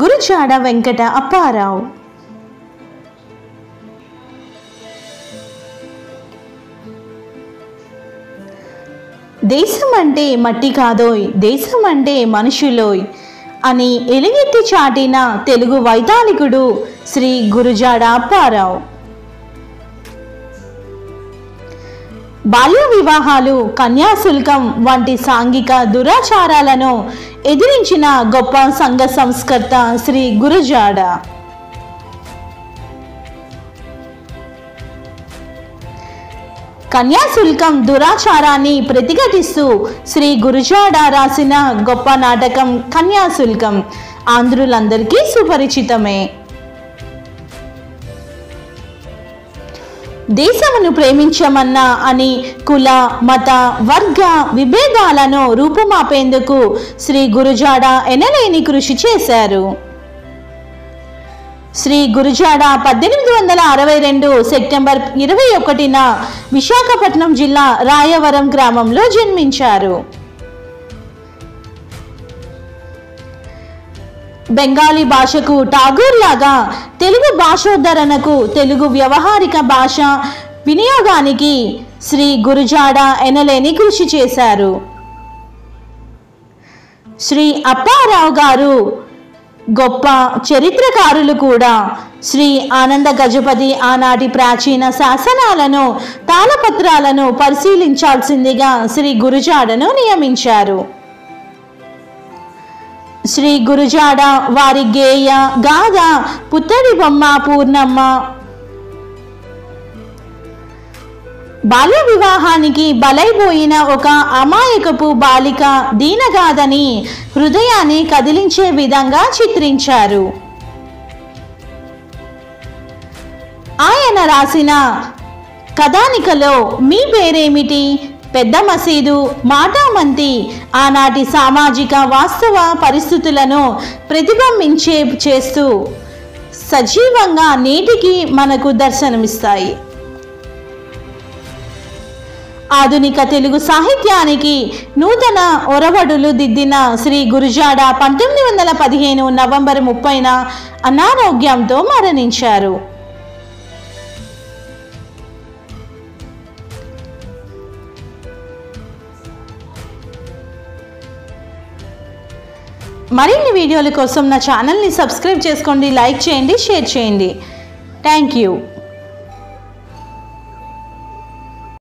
గురుజాడ వెంకట అప్పారావు. దేశం అంటే మట్టి కాదోయ్ దేశం అంటే మనుషులోయ్ అని ఎలుగెత్తి చాటిన తెలుగు వైతాళికుడు శ్రీ గురుజాడ అప్పారావు. బాల్య వివాహాలు కన్యాశుల్కం వంటి సాంఘిక దురాచారాలను ఎదిరించిన గొప్ప సంఘ సంస్కర్త శ్రీ గురుజాడ. కన్యాశుల్కం దురాచారాన్ని ప్రతిఘటిస్తూ శ్రీ గురుజాడ రాసిన గొప్ప నాటకం కన్యాశుల్కం. ఆంధ్రులందరికీ సుపరిచితమే. దేశమును ప్రేమించమన్నా అని కుల మత వర్గ విభేదాలను రూపుమాపేందుకు శ్రీ గురుజాడ ఎనలేని కృషి చేశారు. శ్రీ గురుజాడ పద్దెనిమిది వందల అరవై రెండు సెప్టెంబర్ ఇరవై ఒకటిన విశాఖపట్నం జిల్లా రాయవరం గ్రామంలో జన్మించారు. బెంగాలీ భాషకు ఠాగూర్ లాగా తెలుగు భాషోద్ధరణకు తెలుగు వ్యవహారిక భాష వినియోగానికి శ్రీ గురుజాడ ఎనలేని కృషి చేశారు. శ్రీ అప్పారావు గారు గొప్ప చరిత్రకారులు కూడా శ్రీ ఆనంద గజపతి ఆనాటి ప్రాచీన శాసనాలను తాళపత్రాలను పరిశీలించాల్సిందిగా శ్రీ గురుజాడను నియమించారు. శ్రీ గురుజాడ వారి గేయ గాథ పుత్తడి బొమ్మ పూర్ణమ్మ. బాల్య వివాహానికి బలైపోయిన ఒక అమాయకపు బాలిక దీనగాదని హృదయాన్ని కదిలించే విధంగా చిత్రించారు. ఆయన రాసిన కథానికలో మీ పేరేమిటి? పెద్ద మసీదు మాటామంతి ఆనాటి సామాజిక వాస్తవ పరిస్థితులను ప్రతిబింబించే చేస్తూ సజీవంగా నేటికి మనకు దర్శనమిస్తాయి. ఆధునిక తెలుగు సాహిత్యానికి నూతన ఒరవడులు దిద్దిన శ్రీ గురుజాడ పంతొమ్మిది వందల పదిహేను నవంబర్ ముప్పైన అనారోగ్యంతో మరణించారు. మరిన్ని వీడియోల కోసం నా ఛానల్ని సబ్స్క్రైబ్ చేసుకోండి లైక్ చేయండి షేర్ చేయండి. Thank you